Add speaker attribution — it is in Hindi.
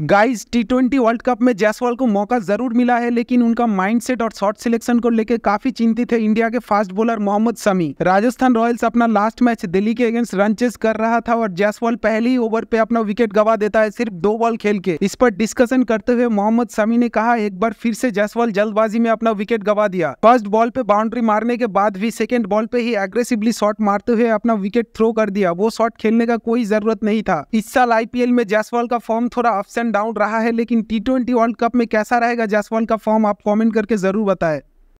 Speaker 1: Guys T twenty world cup में जयसवाल को मौका ज़रूर मिला है, लेकिन उनका माइंडसेट और शॉट सिलेक्शन को लेकर काफ़ी चिंतित है इंडिया के fast bowler Mohammed Shami. Rajasthan Royals अपना लास्ट मैच दिल्ली के अगेंस्ट रन चेस कर रहा था और जयसवाल पहले ही ओवर पे अपना विकेट गवा देता है सिर्फ़ दो बॉल खेल के। इस पर डिस्कशन करते हुए मोहम्मद शमी ने कहा, एक बार फिर से जयसवाल जल्दबाजी में अपना विकेट गवा दिया। फ़र्स्ट बॉल पे बाउंड्री मारने के बाद भी सेकेंड बॉल पे ही एग्रेसिवली शॉट मारते हुए अपना विकेट थ्रो कर दिया। वो शॉट खेलने का कोई ज़रूरत नहीं था। इस साल आईपीएल में जयसवाल का फॉर्म थोड़ा अप्स एंड डाउन रहा है, लेकिन टी ट्वेंटी वर्ल्ड कप में कैसा रहेगा? जायसवाल का फॉर्म आप कमेंट करके ज़रूर बताएँ।